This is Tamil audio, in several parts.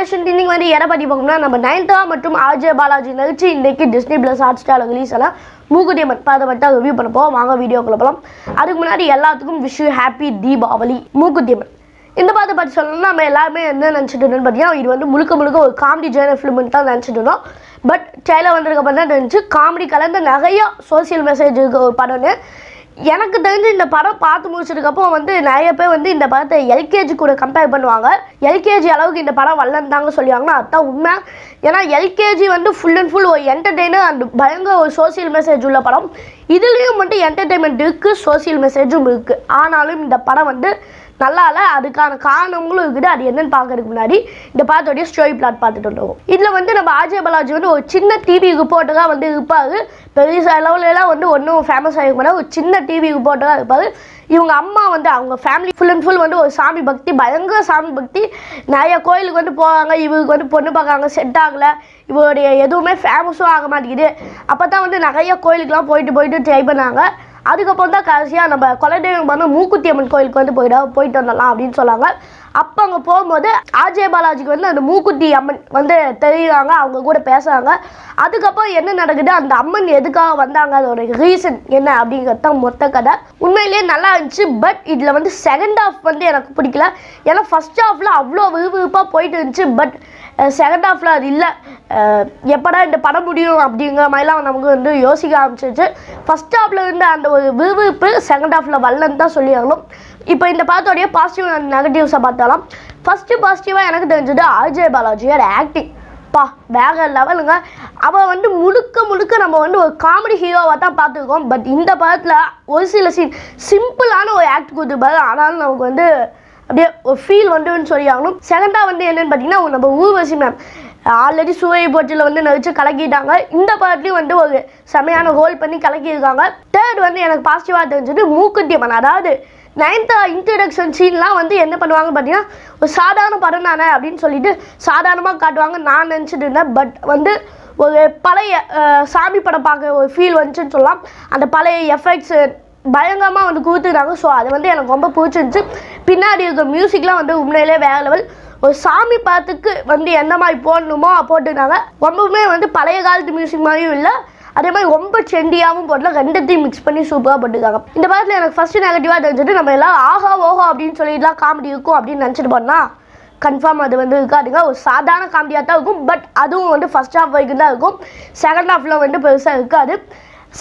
கலெக்ஷன் இன்னைக்கு வந்து எதை பற்றி பார்க்கணும்னா நம்ம நயன்தா மற்றும் ஆர்ஜே பாலாஜி நிகழ்ச்சி இன்னைக்கு டிஸ்னி பிளஸ் ஹாட் ஸ்டாரில் ரிலீஸ் ஆனால் மூக்குத்தி அம்மன். மட்டும் ரிவ்யூ பண்ண போவோம் வாங்க வீடியோக்குள்ள போகலாம் அதுக்கு முன்னாடி எல்லாத்துக்கும் விஷ் ஹாப்பி தீபாவளி மூக்குத்தியம்மன் இந்த படத்தை பற்றி சொல்லணும்னா நம்ம எல்லாருமே என்ன நினச்சிட்டு இருந்தோம்னு பார்த்தீங்கன்னா இது வந்து முழுக்க முழுக்க ஒரு காமெடி ஜேர்னல் ஃபிலிம்னு தான் நினச்சிட்டு இருந்தோம். பட் ட்ரெயிலர் வந்ததுக்கப்புறம் தான் தெரிஞ்சு காமெடி கலந்த நிறையா சோஷியல் மெசேஜ் இருக்க ஒரு படம்னு எனக்கு தெரிஞ்சு இந்த படம் பார்த்து முடிச்சதுக்கப்புறம் வந்து நிறைய பேர் வந்து இந்த படத்தை எல்கேஜி கூட கம்பேர் பண்ணுவாங்க. எல்கேஜி அளவுக்கு இந்த படம் வரலன்னு சொல்லுவாங்கன்னா அதுதான் உண்மை. ஏன்னா எல்கேஜி வந்து ஃபுல் அண்ட் ஃபுல் ஒரு என்டர்டெய்னர் அண்ட் பயங்கர ஒரு சோஷியல் மெசேஜ் உள்ள படம். இதுலேயும் மட்டும் என்டர்டெயின்மெண்ட் இருக்குது சோஷியல் மெசேஜும் இருக்குது ஆனாலும் இந்த படம் வந்து நல்லா இல்லை அதுக்கான காரணங்களும் இருக்குது. அது என்னன்னு பார்க்கறதுக்கு முன்னாடி இந்த படத்தோடைய ஸ்டோரி பிளாட் பார்த்துட்டு வந்தோம் இதில் வந்து நம்ம அஜய் பாலாஜி வந்து ஒரு சின்ன டிவி ரிப்போர்ட்டராக வந்து இருப்பார். பெரிய லெவலெலாம் வந்து ஒன்றும் ஃபேமஸ் ஆகிக்க மாட்டாங்க ஒரு சின்ன டிவி போட்டதாக இருப்பார். இவங்க அம்மா வந்து அவங்க ஃபேமிலி ஃபுல் அண்ட் ஃபுல் வந்து ஒரு சாமி பக்தி பயங்கர சாமி பக்தி. நிறைய கோயிலுக்கு வந்து போவாங்க. இவருக்கு வந்து பொண்ணு பார்க்குறாங்க. செட் ஆகலை. இவருடைய எதுவுமே ஃபேமஸும் ஆக மாட்டேங்குது. அப்போ தான் வந்து நிறைய கோயிலுக்குலாம் போயிட்டு போயிட்டு ட்ரை பண்ணாங்க. அதுக்கப்புறம் தான் கடைசியாக நம்ம குலதெய்வம் வந்து மூக்குத்தி அம்மன் கோயிலுக்கு வந்து போயிட போயிட்டு வந்துடலாம் அப்படின்னு சொன்னாங்க. அப்போ அங்கே போகும்போது ஆஜே பாலாஜிக்கு வந்து அந்த மூக்குத்தி அம்மன் வந்து தெரியுறாங்க அவங்க கூட பேசுகிறாங்க அதுக்கப்புறம் என்ன நடக்குது அந்த அம்மன் எதுக்காக வந்தாங்க அதோட ரீசன் என்ன அப்படிங்கிறது தான் மொத்த கதை. உண்மையிலேயே நல்லா இருந்துச்சு பட் இதில் வந்து செகண்ட் ஹாஃப் வந்து எனக்கு பிடிக்கல. ஏன்னா ஃபர்ஸ்ட் ஹாஃபில் அவ்வளோ விறுவிறுப்பாக போயிட்டு இருந்துச்சு பட் செகண்ட் ஹாஃபில் அது இல்லை. எப்படா இந்த படம் முடியும் அப்படிங்கிற மாதிரிலாம் நமக்கு வந்து யோசிக்க ஆரம்பிச்சிருச்சு. ஃபர்ஸ்ட் ஹாஃபில் இருந்த அந்த ஒரு விறுவிறுப்பு செகண்ட் ஹாஃபில் வரலன்னு தான் சொல்லி ஆகணும் இப்போ இந்த படத்தோடைய பாசிட்டிவ் அண்ட் நெகட்டிவ்ஸை பார்த்தாலும் ஃபஸ்ட்டு பாசிட்டிவாக எனக்கு தெரிஞ்சது அஜய் பாலாஜியோட ஆக்டிங் பா வேற லெவலுங்க அவள் வந்து முழுக்க முழுக்க நம்ம வந்து ஒரு காமெடி ஹீரோவாக தான் பார்த்துருக்கோம். பட் இந்த படத்தில் ஒரு சில சீன் சிம்பிளான ஒரு ஆக்ட் கொடுத்துருப்பாரு. ஆனாலும் நமக்கு வந்து அப்படியே ஒரு ஃபீல் வந்துன்னு சொல்லி ஆகணும் செகண்டாக வந்து என்னென்னு பார்த்தீங்கன்னா நம்ம ஊர்வசி மேம் ஆல்ரெடி சூரிய போட்டியில் வந்து நடிச்சு கலக்கிட்டாங்க. இந்த படத்துலையும் வந்து ஒரு செமையான ஹோல் பண்ணி கலக்கியிருக்காங்க. தேர்ட் வந்து எனக்கு பாசிட்டிவாக தெரிஞ்சது மூக்குத்தி அம்மன் அதாவது நைன்த்தா இன்ட்ரடக்ஷன் சீன்லாம் வந்து என்ன பண்ணுவாங்க பார்த்தீங்கன்னா ஒரு சாதாரண படம் தானே அப்படின்னு சொல்லிட்டு சாதாரணமாக காட்டுவாங்க. நான் நினச்சிட்டு இருந்தேன். பட் வந்து ஒரு பழைய சாமி படம் பார்க்க ஒரு ஃபீல் வந்துச்சுன்னு சொல்லலாம். அந்த பழைய எஃபெக்ட்ஸு பயங்கரமாக வந்து கொடுத்துருக்காங்க. ஸோ அது வந்து எனக்கு ரொம்ப பிடிச்சிருந்துச்சு. பின்னாடி இருக்க மியூசிக்லாம் வந்து உண்மையிலே வேற லெவல் ஒரு சாமி பாத்துக்கு வந்து எந்த மாதிரி போடணுமோ போட்டுருந்தாங்க. ரொம்பவுமே வந்து பழைய காலத்து மியூசிக் மாதிரியும் இல்லை. அதே மாதிரி ரொம்ப ட்ரெண்டியாகவும் போடல. ரெண்டத்தையும் மிக்ஸ் பண்ணி சூப்பராக போட்டுருக்காங்க. இந்த படத்தில் எனக்கு ஃபஸ்ட்டு நெகட்டிவாக தெரிஞ்சது நம்ம எல்லாம் ஆஹா ஓஹோ அப்படின்னு சொல்லிட்டுலாம் காமெடி இருக்கும் அப்படின்னு நினச்சிட்டு போனால் கன்ஃபார்ம் அது வந்து இருக்காதுங்க. ஒரு சாதாரண காமெடியாக தான் இருக்கும். பட் அதுவும் வந்து ஃபர்ஸ்ட் ஹாஃப் வரைக்கும் தான் இருக்கும். செகண்ட் ஹாஃபில் வந்து பெருசாக இருக்காது.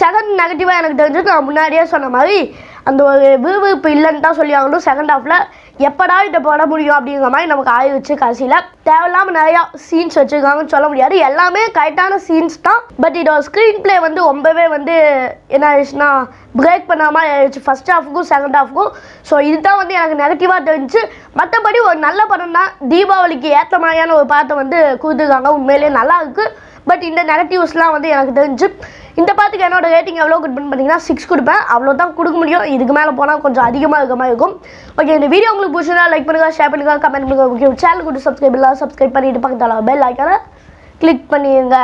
செகண்ட் நெகட்டிவாக எனக்கு தெரிஞ்சது நான் முன்னாடியே சொன்ன மாதிரி அந்த ஒரு விறுவிறுப்பு இல்லைன்னு தான் சொல்லி ஆகணும் செகண்ட் ஹாஃபில் எப்படா இதை போட முடியும் அப்படிங்கிற மாதிரி நமக்கு ஆயிடுச்சு கடைசியில். தேவையில்லாமல் நிறையா சீன்ஸ் வச்சுருக்காங்கன்னு சொல்ல முடியாது. எல்லாமே கரெக்டான சீன்ஸ் தான். பட் இதோட ஸ்க்ரீன் ப்ளே வந்து ரொம்பவே வந்து என்ன ஆயிடுச்சுன்னா பிரேக் பண்ணாமல் ஆயிடுச்சு. ஃபஸ்ட் ஹாஃபுக்கும் செகண்ட் ஹாஃபுக்கும் ஸோ இதுதான் வந்து எனக்கு நெகட்டிவாக தெரிஞ்சு மற்றபடி ஒரு நல்ல படம் தான் தீபாவளிக்கு ஏற்ற மாதிரியான ஒரு படத்தை வந்து கொடுத்துருக்காங்க. உண்மையிலேயே நல்லா இருக்குது பட் இந்த நெகட்டிவ்ஸ்லாம் வந்து எனக்கு தெரிஞ்சு இந்த படத்துக்கு என்னோட ரேட்டிங் எவ்வளோ கொடுப்பேன்னு பார்த்தீங்கன்னா சிக்ஸ் கொடுப்பேன். அவ்வளோ தான் கொடுக்க முடியும். இதுக்கு மேலே போனால் கொஞ்சம் அதிகமாக இருக்க மாதிரி இருக்கும். ஓகே இந்த வீடியோ உங்களுக்கு பிடிச்சதா லைக் பண்ணுங்கள் ஷேர் பண்ணுங்கள் கமெண்ட் பண்ணுங்கள் ஓகே சேனல் கூட சப்ஸ்கிரைப் இல்லை சப்ஸ்கிரைப் பண்ணிட்டு பக்கத்தில் பெல் ஐக்கான கிளிக் பண்ணிடுங்க.